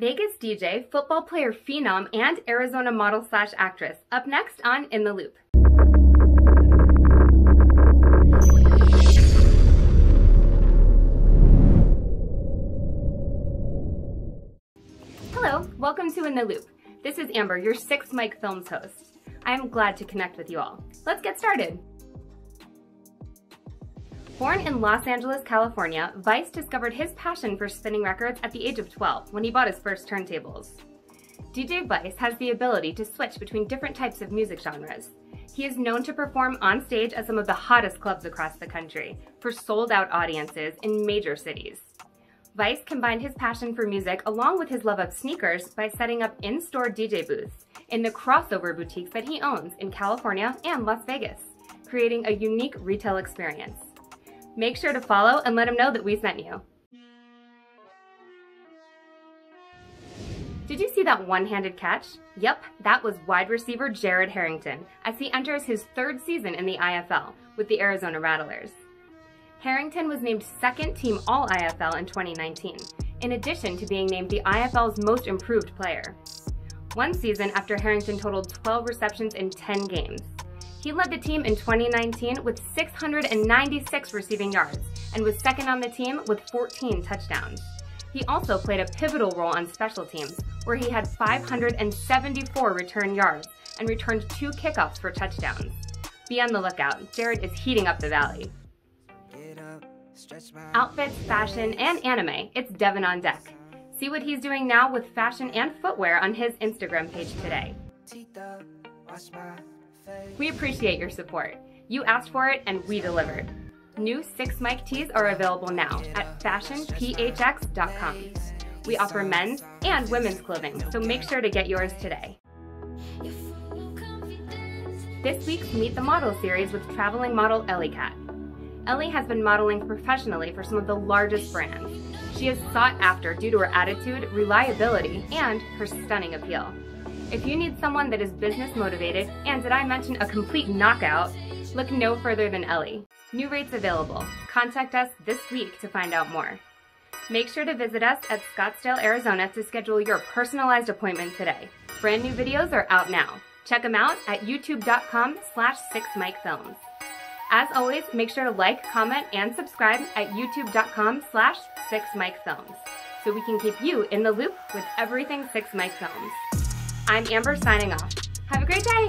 Vegas DJ, football player phenom, and Arizona model slash actress. Up next on In the Loop. Hello, welcome to In the Loop. This is Amber, your Sixmic Films host. I am glad to connect with you all. Let's get started. Born in Los Angeles, California, Vice discovered his passion for spinning records at the age of 12 when he bought his first turntables. DJ Vice has the ability to switch between different types of music genres. He is known to perform on stage at some of the hottest clubs across the country for sold out audiences in major cities. Vice combined his passion for music along with his love of sneakers by setting up in store DJ booths in the crossover boutiques that he owns in California and Las Vegas, creating a unique retail experience. Make sure to follow and let them know that we sent you. Did you see that one-handed catch? Yep, that was wide receiver Jarrod Harrington as he enters his third season in the IFL with the Arizona Rattlers. Harrington was named second team All-IFL in 2019, in addition to being named the IFL's most improved player. One season after Harrington totaled 12 receptions in 10 games. He led the team in 2019 with 696 receiving yards and was second on the team with 14 touchdowns. He also played a pivotal role on special teams, where he had 574 return yards and returned two kickoffs for touchdowns. Be on the lookout, Jarrod is heating up the valley. Outfits, fashion, and anime, it's Devan on deck. See what he's doing now with fashion and footwear on his Instagram page today. We appreciate your support. You asked for it and we delivered. New 6 mic tees are available now at fashionphx.com. We offer men's and women's clothing, so make sure to get yours today. This week's Meet the Model series with traveling model Elley Cat. Elley has been modeling professionally for some of the largest brands. She is sought after due to her attitude, reliability, and her stunning appeal. If you need someone that is business motivated, and did I mention a complete knockout, look no further than Elley. New rates available. Contact us this week to find out more. Make sure to visit us at Scottsdale, Arizona to schedule your personalized appointment today. Brand new videos are out now. Check them out at youtube.com slash 6micfilms. As always, make sure to like, comment, and subscribe at youtube.com slash 6micfilms so we can keep you in the loop with everything Sixmic Films. I'm Amber signing off. Have a great day!